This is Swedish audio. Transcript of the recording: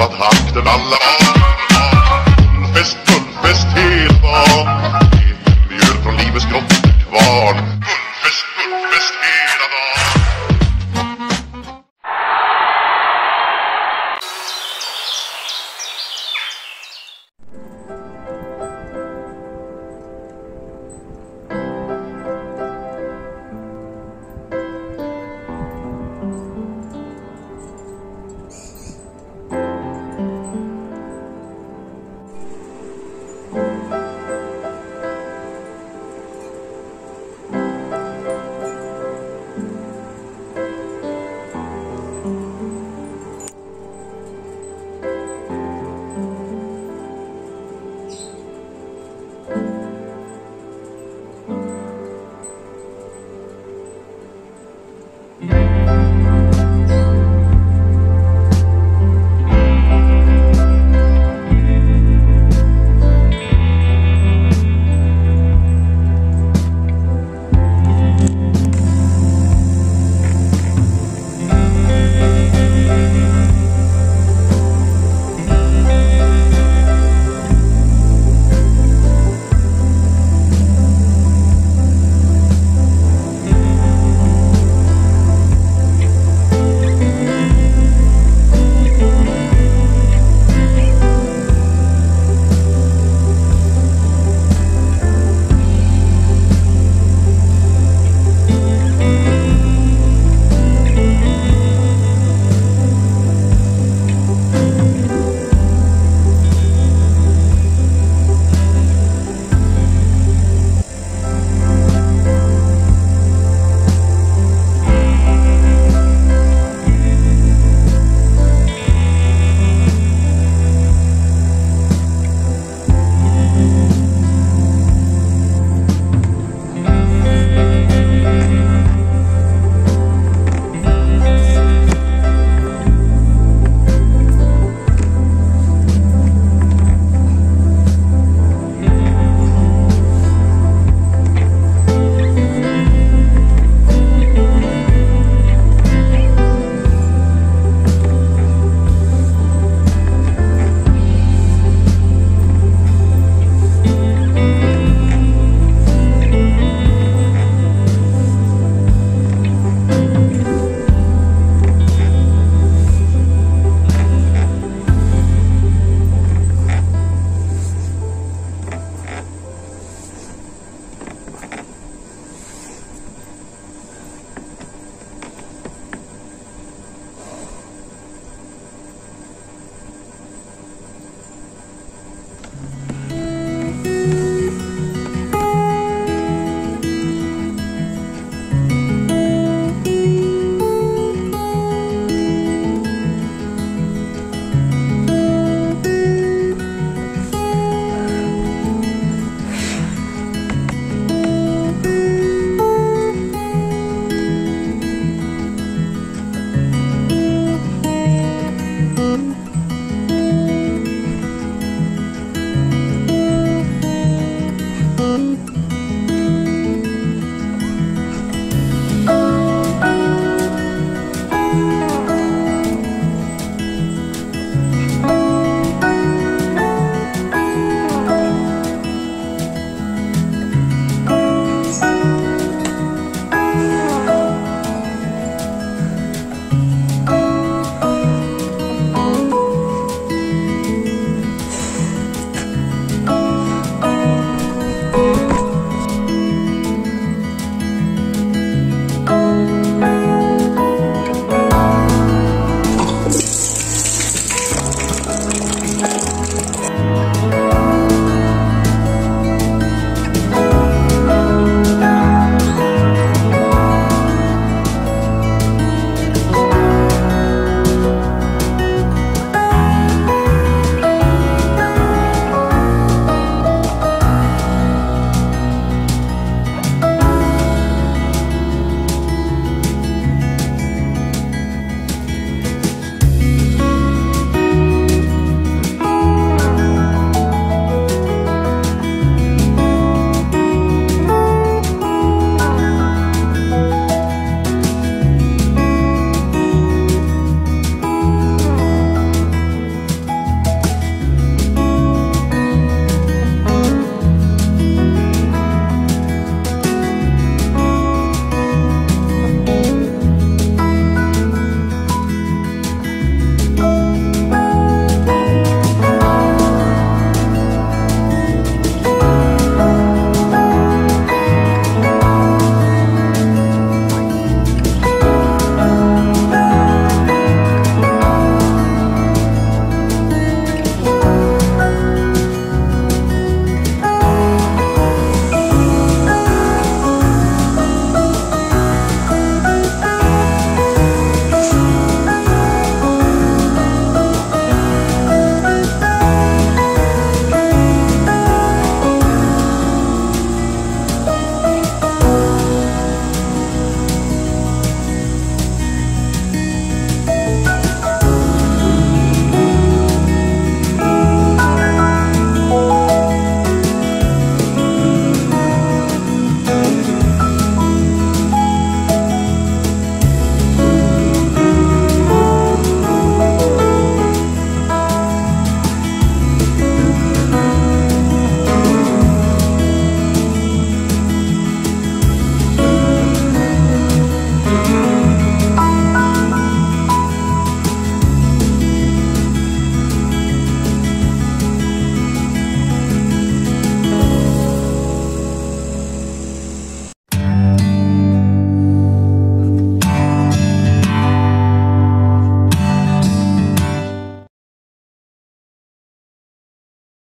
tappat takten alla Fullfest, fullfest hela Det Mjöl från livets grottekvarn